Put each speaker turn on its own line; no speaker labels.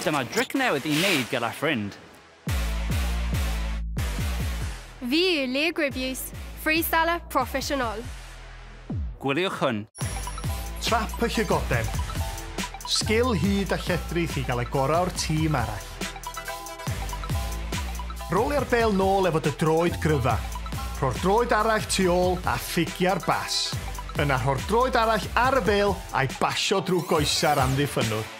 Dyma dric newydd i wneud gyda ffrind.
Fi yw Le Gribiws, freestyler proffesiynol.
Gwyliwch hwn.
Trap y llygoden. Sgil hyd a lledrith i gael y gorau o'r tîm arall. Roli ar bel nôl efo dy droed gryfa. Rho'r droed arall tu ôl a ffigia'r bas. Yna rho'r droed arall ar y bel a'i basio drwy goesa'r amddiffynwr.